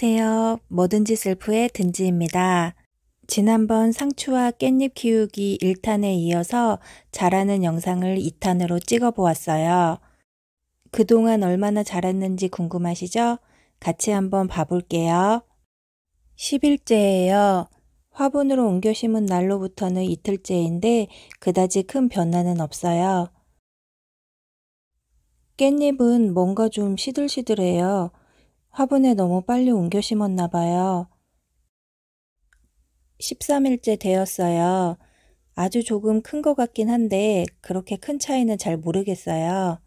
안녕하세요. 뭐든지 셀프의 든지입니다. 지난번 상추와 깻잎 키우기 1탄에 이어서 자라는 영상을 2탄으로 찍어 보았어요. 그동안 얼마나 자랐는지 궁금하시죠? 같이 한번 봐볼게요. 10일째예요. 화분으로 옮겨 심은 날로부터는 이틀째인데 그다지 큰 변화는 없어요. 깻잎은 뭔가 좀 시들시들해요. 화분에 너무 빨리 옮겨 심었나 봐요. 13일째 되었어요. 아주 조금 큰 것 같긴 한데 그렇게 큰 차이는 잘 모르겠어요.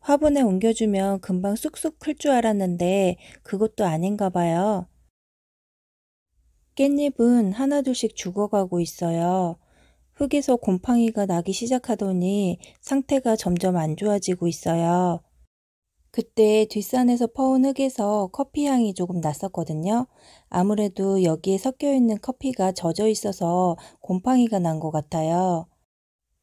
화분에 옮겨주면 금방 쑥쑥 클 줄 알았는데 그것도 아닌가 봐요. 깻잎은 하나둘씩 죽어가고 있어요. 흙에서 곰팡이가 나기 시작하더니 상태가 점점 안 좋아지고 있어요. 그때 뒷산에서 퍼온 흙에서 커피 향이 조금 났었거든요. 아무래도 여기에 섞여 있는 커피가 젖어 있어서 곰팡이가 난 것 같아요.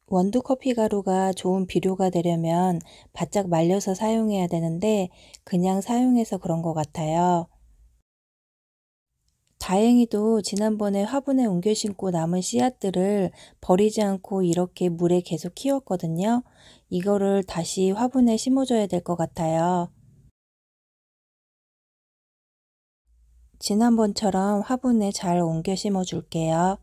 원두 커피 가루가 좋은 비료가 되려면 바짝 말려서 사용해야 되는데 그냥 사용해서 그런 것 같아요. 다행히도 지난번에 화분에 옮겨 심고 남은 씨앗들을 버리지 않고 이렇게 물에 계속 키웠거든요. 이거를 다시 화분에 심어줘야 될 것 같아요. 지난번처럼 화분에 잘 옮겨 심어 줄게요.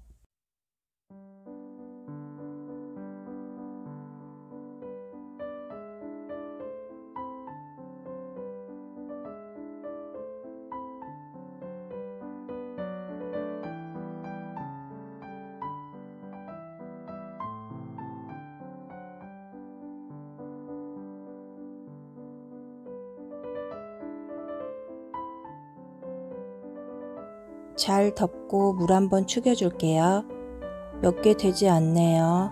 잘 덮고 물 한번 축여줄게요. 몇 개 되지 않네요.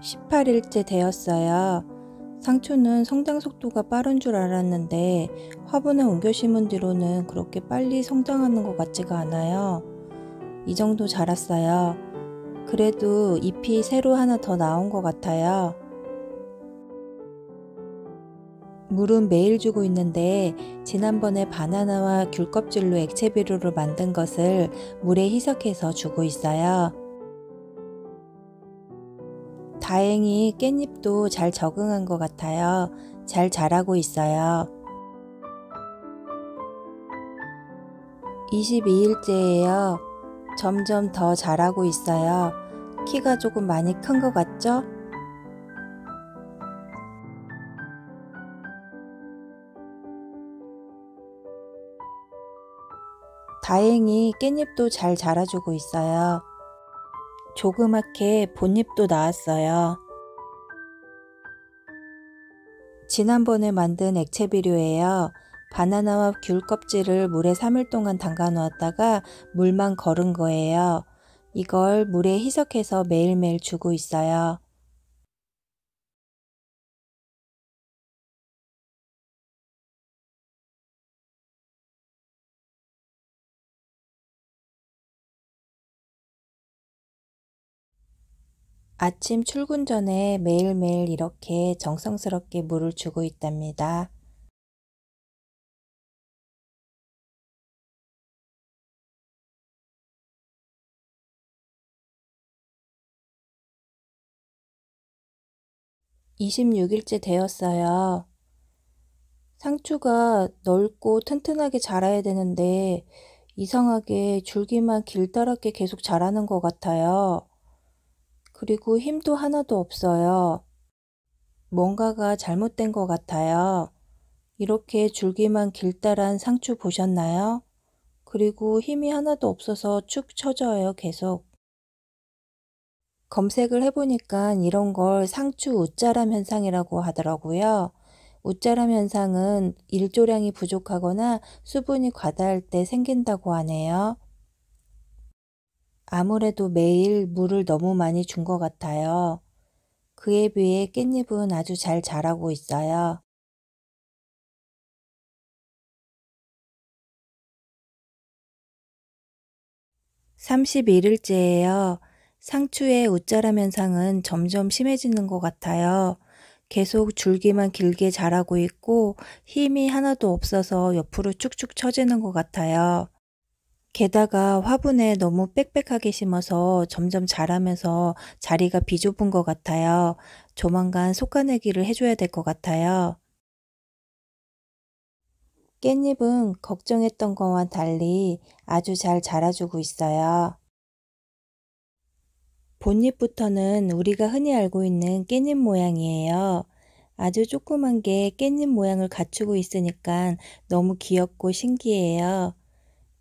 18일째 되었어요. 상추는 성장 속도가 빠른 줄 알았는데 화분에 옮겨 심은 뒤로는 그렇게 빨리 성장하는 것 같지가 않아요. 이 정도 자랐어요. 그래도 잎이 새로 하나 더 나온 것 같아요. 물은 매일 주고 있는데 지난번에 바나나와 귤 껍질로 액체 비료를 만든 것을 물에 희석해서 주고 있어요. 다행히 깻잎도 잘 적응한 것 같아요. 잘 자라고 있어요. 22일째예요. 점점 더 자라고 있어요. 키가 조금 많이 큰 것 같죠? 다행히 깻잎도 잘 자라주고 있어요. 조그맣게 본잎도 나왔어요. 지난번에 만든 액체 비료예요. 바나나와 귤 껍질을 물에 3일 동안 담가 놓았다가 물만 걸은 거예요. 이걸 물에 희석해서 매일매일 주고 있어요. ' 아침 출근 전에 매일매일 이렇게 정성스럽게 물을 주고 있답니다. (26일째) 되었어요. 상추가 넓고 튼튼하게 자라야 되는데 이상하게 줄기만 길다랗게 계속 자라는 것 같아요. 그리고 힘도 하나도 없어요. 뭔가가 잘못된 것 같아요. 이렇게 줄기만 길다란 상추 보셨나요? 그리고 힘이 하나도 없어서 축 처져요, 계속. 검색을 해보니까 이런 걸 상추 웃자람 현상이라고 하더라고요. 웃자람 현상은 일조량이 부족하거나 수분이 과다할 때 생긴다고 하네요. 아무래도 매일 물을 너무 많이 준 것 같아요. 그에 비해 깻잎은 아주 잘 자라고 있어요. (31일째예요) 상추의 웃자람 현상은 점점 심해지는 것 같아요. 계속 줄기만 길게 자라고 있고 힘이 하나도 없어서 옆으로 쭉쭉 처지는 것 같아요. 게다가 화분에 너무 빽빽하게 심어서 점점 자라면서 자리가 비좁은 것 같아요. 조만간 솎아내기를 해줘야 될 것 같아요. 깻잎은 걱정했던 것과 달리 아주 잘 자라주고 있어요. 본잎부터는 우리가 흔히 알고 있는 깻잎 모양이에요. 아주 조그만 게 깻잎 모양을 갖추고 있으니까 너무 귀엽고 신기해요.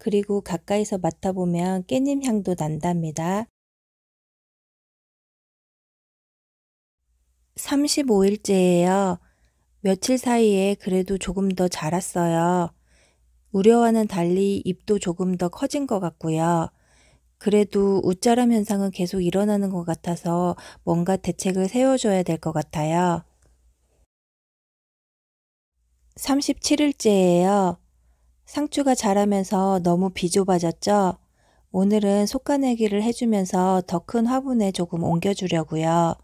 그리고 가까이서 맡아보면 깻잎 향도 난답니다. 35일째예요. 며칠 사이에 그래도 조금 더 자랐어요. 우려와는 달리 입도 조금 더 커진 것 같고요. 그래도 웃자람 현상은 계속 일어나는 것 같아서 뭔가 대책을 세워줘야 될 것 같아요. 37일째예요. 상추가 자라면서 너무 비좁아졌죠? 오늘은 솎아내기를 해주면서 더 큰 화분에 조금 옮겨주려고요.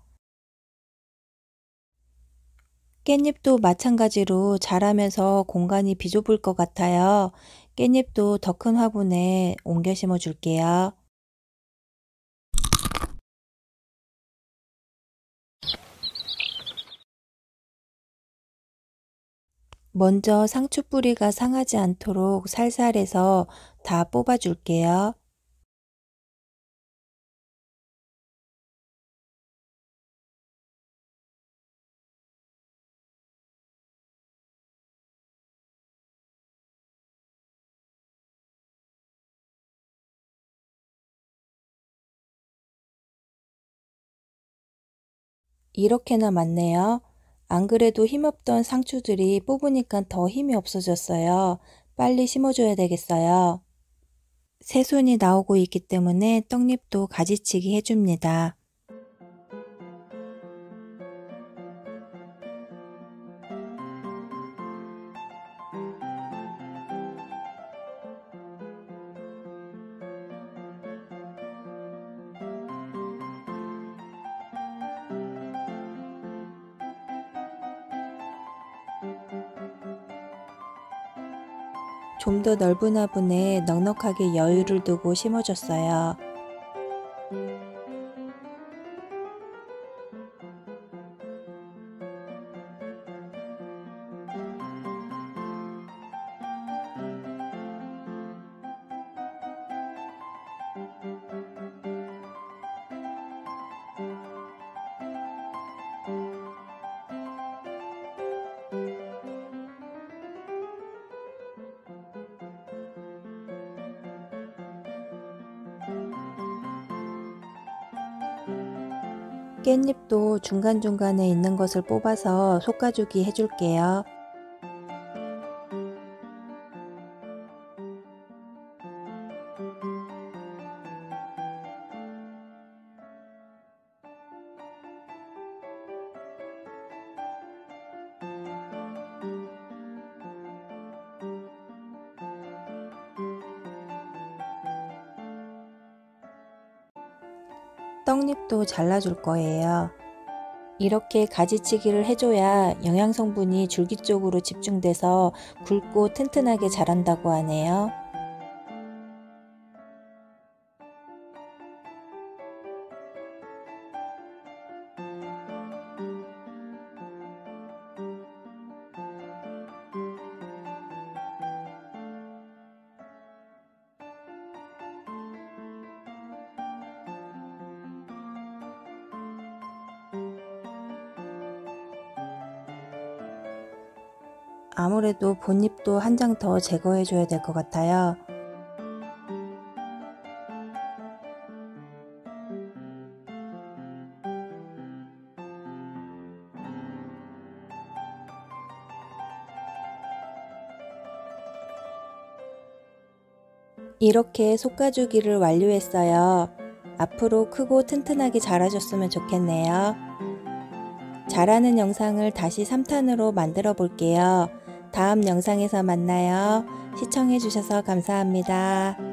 깻잎도 마찬가지로 자라면서 공간이 비좁을 것 같아요. 깻잎도 더 큰 화분에 옮겨 심어 줄게요. 먼저 상추 뿌리가 상하지 않도록 살살해서 다 뽑아 줄게요. 이렇게나 많네요. 안 그래도 힘없던 상추들이 뽑으니까 더 힘이 없어졌어요. 빨리 심어줘야 되겠어요. 새순이 나오고 있기 때문에 떡잎도 가지치기 해줍니다. 좀 더 넓은 화분에 넉넉하게 여유를 두고 심어줬어요. 깻잎도 중간중간에 있는 것을 뽑아서 솎아주기 해줄게요. 떡잎도 잘라줄 거예요. 이렇게 가지치기를 해줘야 영양성분이 줄기 쪽으로 집중돼서 굵고 튼튼하게 자란다고 하네요. 아무래도 본잎도 한 장 더 제거해 줘야 될 것 같아요. 이렇게 솎아주기를 완료했어요. 앞으로 크고 튼튼하게 자라줬으면 좋겠네요. 자라는 영상을 다시 3탄으로 만들어 볼게요. 다음 영상에서 만나요. 시청해주셔서 감사합니다.